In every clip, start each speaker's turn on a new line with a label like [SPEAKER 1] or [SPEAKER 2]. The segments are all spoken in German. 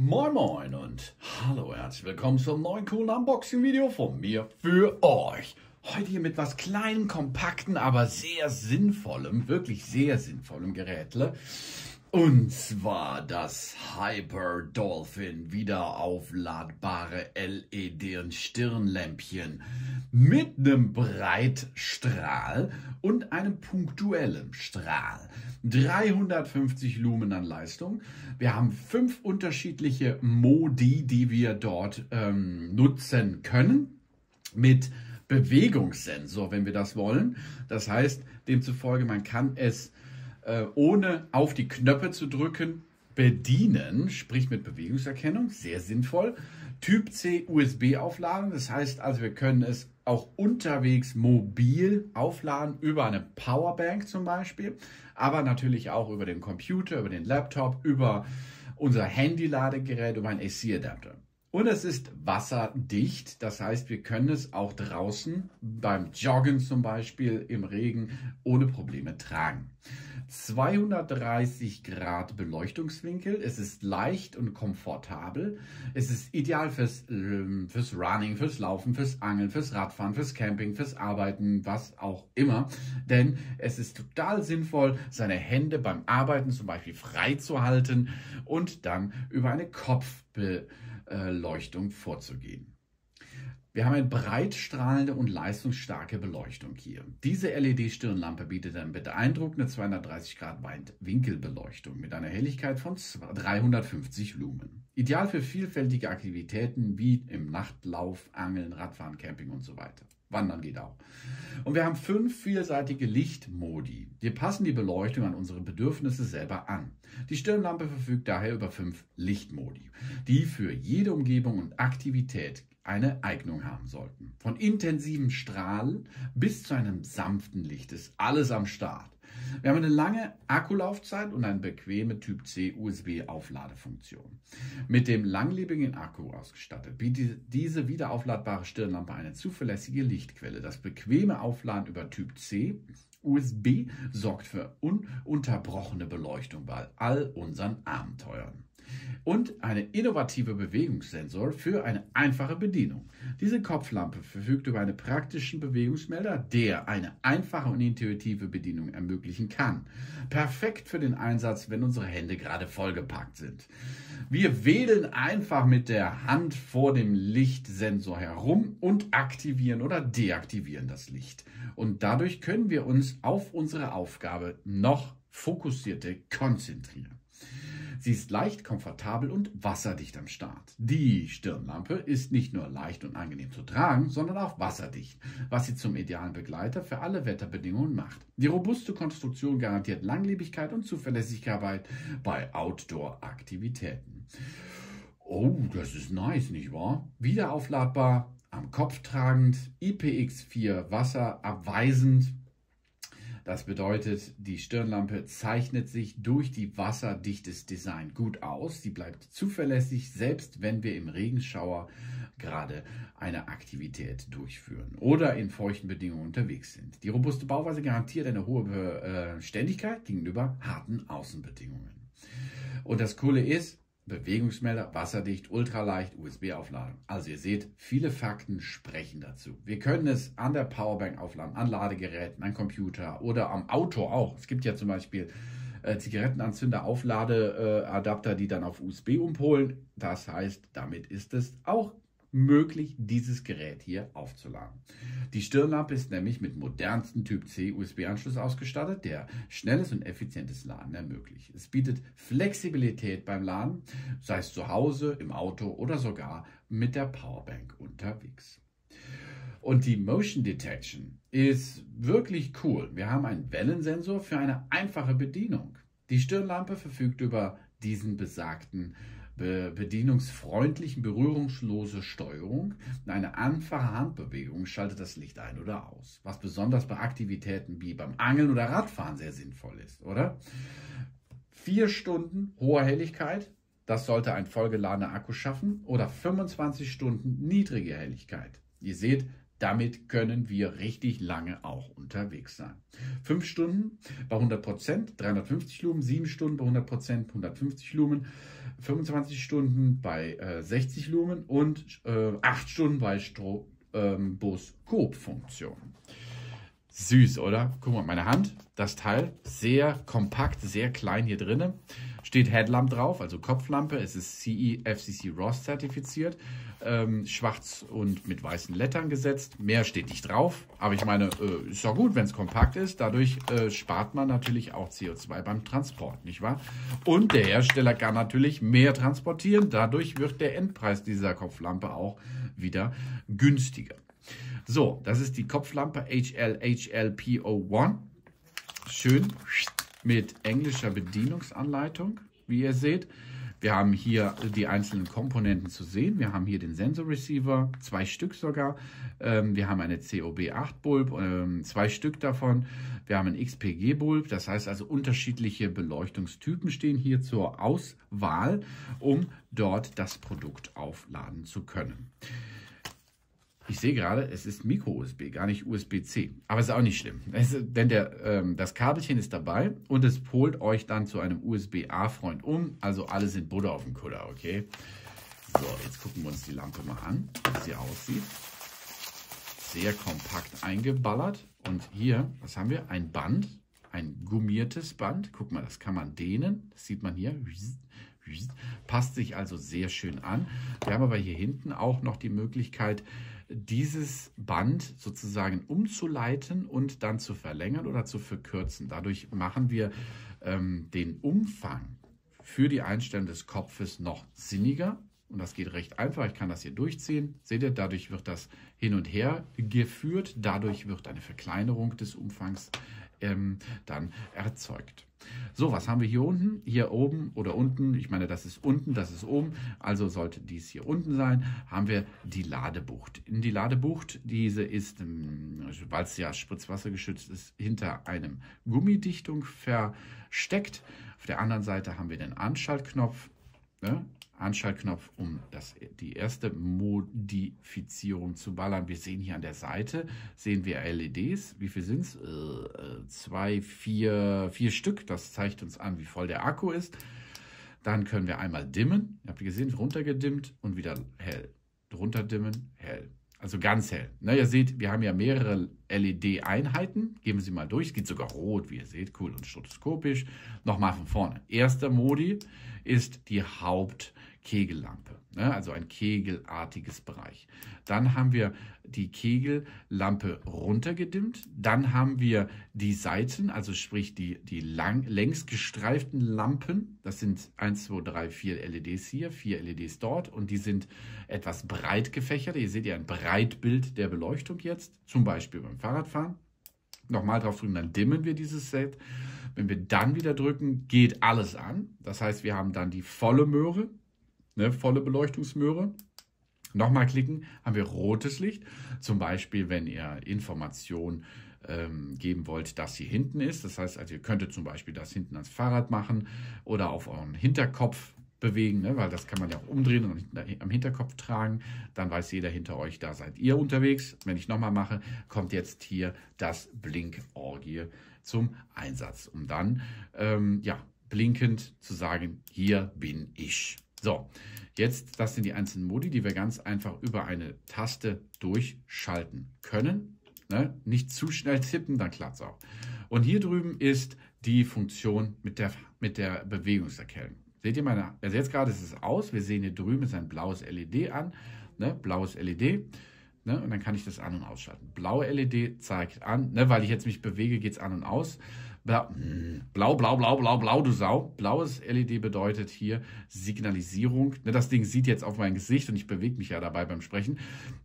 [SPEAKER 1] Moin Moin und hallo, herzlich willkommen zum neuen coolen Unboxing-Video von mir für euch. Heute hier mit was kleinen, kompakten, aber sehr sinnvollem, wirklich sehr sinnvollem Gerätle. Und zwar das Hyper Dolphin wiederaufladbare LED- und Stirnlämpchen mit einem Breitstrahl und einem punktuellen Strahl. 350 Lumen an Leistung. Wir haben fünf unterschiedliche Modi, die wir dort ähm, nutzen können mit Bewegungssensor, wenn wir das wollen. Das heißt, demzufolge, man kann es äh, ohne auf die Knöpfe zu drücken, bedienen, sprich mit Bewegungserkennung, sehr sinnvoll. Typ C USB aufladen, das heißt also, wir können es auch unterwegs mobil aufladen über eine Powerbank zum Beispiel, aber natürlich auch über den Computer, über den Laptop, über unser Handy-Ladegerät, über einen AC-Adapter. Und es ist wasserdicht, das heißt, wir können es auch draußen beim Joggen zum Beispiel im Regen ohne Probleme tragen. 230 Grad Beleuchtungswinkel, es ist leicht und komfortabel, es ist ideal fürs, ähm, fürs Running, fürs Laufen, fürs Angeln, fürs Radfahren, fürs Camping, fürs Arbeiten, was auch immer, denn es ist total sinnvoll, seine Hände beim Arbeiten zum Beispiel frei zu halten und dann über eine Kopfbeleuchtung Leuchtung vorzugehen. Wir haben eine breitstrahlende und leistungsstarke Beleuchtung hier. Diese LED-Stirnlampe bietet eine beeindruckende 230 Grad Winkelbeleuchtung mit einer Helligkeit von 350 Lumen. Ideal für vielfältige Aktivitäten wie im Nachtlauf, Angeln, Radfahren, Camping und so weiter. Wandern geht auch. Und wir haben fünf vielseitige Lichtmodi. Wir passen die Beleuchtung an unsere Bedürfnisse selber an. Die Stirnlampe verfügt daher über fünf Lichtmodi, die für jede Umgebung und Aktivität eine Eignung haben sollten. Von intensivem Strahl bis zu einem sanften Licht ist alles am Start. Wir haben eine lange Akkulaufzeit und eine bequeme Typ C USB-Aufladefunktion. Mit dem langlebigen Akku ausgestattet bietet diese wiederaufladbare Stirnlampe eine zuverlässige Lichtquelle. Das bequeme Aufladen über Typ C USB sorgt für ununterbrochene Beleuchtung bei all unseren Abenteuern und eine innovative Bewegungssensor für eine einfache Bedienung. Diese Kopflampe verfügt über einen praktischen Bewegungsmelder, der eine einfache und intuitive Bedienung ermöglichen kann. Perfekt für den Einsatz, wenn unsere Hände gerade vollgepackt sind. Wir wedeln einfach mit der Hand vor dem Lichtsensor herum und aktivieren oder deaktivieren das Licht. Und dadurch können wir uns auf unsere Aufgabe noch fokussierter konzentrieren. Sie ist leicht, komfortabel und wasserdicht am Start. Die Stirnlampe ist nicht nur leicht und angenehm zu tragen, sondern auch wasserdicht, was sie zum idealen Begleiter für alle Wetterbedingungen macht. Die robuste Konstruktion garantiert Langlebigkeit und Zuverlässigkeit bei Outdoor-Aktivitäten. Oh, das ist nice, nicht wahr? Wiederaufladbar, am Kopf tragend, IPX4 wasserabweisend, das bedeutet, die Stirnlampe zeichnet sich durch die wasserdichtes Design gut aus. Sie bleibt zuverlässig, selbst wenn wir im Regenschauer gerade eine Aktivität durchführen oder in feuchten Bedingungen unterwegs sind. Die robuste Bauweise garantiert eine hohe Beständigkeit gegenüber harten Außenbedingungen. Und das Coole ist, Bewegungsmelder, wasserdicht, ultraleicht, USB-Aufladung. Also ihr seht, viele Fakten sprechen dazu. Wir können es an der Powerbank aufladen, an Ladegeräten, an Computer oder am Auto auch. Es gibt ja zum Beispiel äh, Zigarettenanzünder, Aufladeadapter, die dann auf USB umpolen. Das heißt, damit ist es auch möglich, dieses Gerät hier aufzuladen. Die Stirnlampe ist nämlich mit modernsten Typ C USB-Anschluss ausgestattet, der schnelles und effizientes Laden ermöglicht. Es bietet Flexibilität beim Laden, sei es zu Hause, im Auto oder sogar mit der Powerbank unterwegs. Und die Motion Detection ist wirklich cool. Wir haben einen Wellensensor für eine einfache Bedienung. Die Stirnlampe verfügt über diesen besagten bedienungsfreundlichen, berührungslose Steuerung. Eine einfache Handbewegung schaltet das Licht ein oder aus, was besonders bei Aktivitäten wie beim Angeln oder Radfahren sehr sinnvoll ist, oder? Vier Stunden hoher Helligkeit, das sollte ein vollgeladener Akku schaffen, oder 25 Stunden niedrige Helligkeit. Ihr seht, damit können wir richtig lange auch unterwegs sein. Fünf Stunden bei 100 Prozent, 350 Lumen, sieben Stunden bei 100 Prozent, 150 Lumen, 25 Stunden bei äh, 60 Lumen und äh, Stunden bei Stro ähm, Bus-Coop-Funktion. Süß, oder? Guck mal, meine Hand, das Teil, sehr kompakt, sehr klein hier drinnen. Steht Headlamp drauf, also Kopflampe. Es ist CE FCC ROS zertifiziert. Ähm, schwarz und mit weißen Lettern gesetzt. Mehr steht nicht drauf. Aber ich meine, äh, ist doch gut, wenn es kompakt ist. Dadurch äh, spart man natürlich auch CO2 beim Transport, nicht wahr? Und der Hersteller kann natürlich mehr transportieren. Dadurch wird der Endpreis dieser Kopflampe auch wieder günstiger. So, das ist die Kopflampe HLHLPO1. Schön mit englischer Bedienungsanleitung, wie ihr seht. Wir haben hier die einzelnen Komponenten zu sehen. Wir haben hier den Sensor Receiver, zwei Stück sogar. Ähm, wir haben eine COB8 Bulb, ähm, zwei Stück davon. Wir haben einen XPG Bulb, das heißt also unterschiedliche Beleuchtungstypen stehen hier zur Auswahl, um dort das Produkt aufladen zu können. Ich sehe gerade, es ist Micro-USB, gar nicht USB-C. Aber ist auch nicht schlimm. Es, denn der, ähm, das Kabelchen ist dabei und es polt euch dann zu einem USB-A-Freund um. Also alle sind Butter auf dem Kutter, okay? So, jetzt gucken wir uns die Lampe mal an, wie sie aussieht. Sehr kompakt eingeballert. Und hier, was haben wir? Ein Band, ein gummiertes Band. Guck mal, das kann man dehnen. Das sieht man hier. Passt sich also sehr schön an. Wir haben aber hier hinten auch noch die Möglichkeit, dieses Band sozusagen umzuleiten und dann zu verlängern oder zu verkürzen. Dadurch machen wir ähm, den Umfang für die Einstellung des Kopfes noch sinniger. Und das geht recht einfach. Ich kann das hier durchziehen. Seht ihr, dadurch wird das hin und her geführt. Dadurch wird eine Verkleinerung des Umfangs ähm, dann erzeugt. So, was haben wir hier unten? Hier oben oder unten, ich meine, das ist unten, das ist oben, also sollte dies hier unten sein, haben wir die Ladebucht. In die Ladebucht, diese ist, ähm, weil es ja spritzwassergeschützt ist, hinter einem Gummidichtung versteckt. Auf der anderen Seite haben wir den Anschaltknopf. Ne? Anschaltknopf, um das, die erste Modifizierung zu ballern. Wir sehen hier an der Seite, sehen wir LEDs. Wie viel sind es? Äh, äh, zwei, vier, vier Stück. Das zeigt uns an, wie voll der Akku ist. Dann können wir einmal dimmen. Ihr habt gesehen, runtergedimmt und wieder hell. Drunter dimmen, hell. Also ganz hell. Na, ihr seht, wir haben ja mehrere LED-Einheiten. Geben Sie mal durch. Es geht sogar rot, wie ihr seht. Cool und stroboskopisch. Nochmal von vorne. Erster Modi ist die Haupt- Kegellampe, ne? also ein kegelartiges Bereich. Dann haben wir die Kegellampe runtergedimmt. Dann haben wir die Seiten, also sprich die, die lang, längs gestreiften Lampen. Das sind 1, 2, 3, 4 LEDs hier, 4 LEDs dort und die sind etwas breit gefächert. Ihr seht ja ein Breitbild der Beleuchtung jetzt, zum Beispiel beim Fahrradfahren. Nochmal drauf drücken, dann dimmen wir dieses Set. Wenn wir dann wieder drücken, geht alles an. Das heißt, wir haben dann die volle Möhre ne, volle Beleuchtungsmöhre. Nochmal klicken, haben wir rotes Licht. Zum Beispiel, wenn ihr Informationen ähm, geben wollt, dass hier hinten ist. Das heißt, also ihr könntet zum Beispiel das hinten ans Fahrrad machen oder auf euren Hinterkopf bewegen, ne, weil das kann man ja auch umdrehen und am Hinterkopf tragen. Dann weiß jeder hinter euch, da seid ihr unterwegs. Wenn ich nochmal mache, kommt jetzt hier das Blinkorgie zum Einsatz, um dann ähm, ja, blinkend zu sagen, hier bin ich. So, jetzt, das sind die einzelnen Modi, die wir ganz einfach über eine Taste durchschalten können. Ne? Nicht zu schnell tippen, dann klappt es auch. Und hier drüben ist die Funktion mit der, mit der Bewegungserkennung. Seht ihr meine, also jetzt gerade ist es aus, wir sehen hier drüben ist ein blaues LED an, ne? blaues LED. Ne? Und dann kann ich das an- und ausschalten. Blaue LED zeigt an, ne? weil ich jetzt mich bewege, geht es an und aus. Blau, blau, blau, blau, blau, du Sau. Blaues LED bedeutet hier Signalisierung. Ne, das Ding sieht jetzt auf mein Gesicht und ich bewege mich ja dabei beim Sprechen.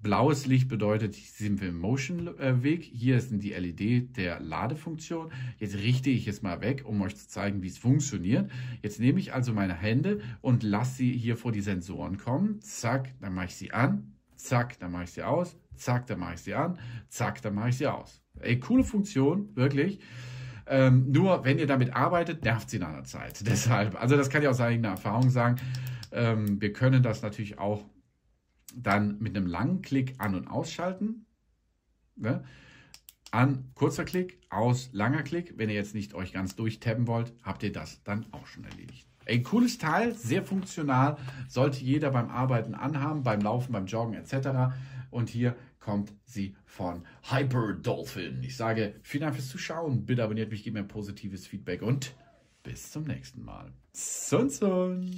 [SPEAKER 1] Blaues Licht bedeutet, sind wir im Motion-Weg. Hier sind die LED der Ladefunktion. Jetzt richte ich es mal weg, um euch zu zeigen, wie es funktioniert. Jetzt nehme ich also meine Hände und lasse sie hier vor die Sensoren kommen. Zack, dann mache ich sie an. Zack, dann mache ich sie aus. Zack, dann mache ich sie an. Zack, dann mache ich sie aus. Ey, coole Funktion, wirklich. Ähm, nur wenn ihr damit arbeitet, nervt sie nach einer Zeit. Deshalb, also das kann ich aus eigener Erfahrung sagen. Ähm, wir können das natürlich auch dann mit einem langen Klick an- und ausschalten. Ne? An kurzer Klick, aus langer Klick. Wenn ihr jetzt nicht euch ganz durchtappen wollt, habt ihr das dann auch schon erledigt. Ein cooles Teil, sehr funktional, sollte jeder beim Arbeiten anhaben, beim Laufen, beim Joggen etc. Und hier kommt sie von Hyper Dolphin. Ich sage vielen Dank fürs Zuschauen. Bitte abonniert mich, gebt mir positives Feedback und bis zum nächsten Mal. Sun Sun!